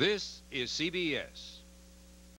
This is CBS.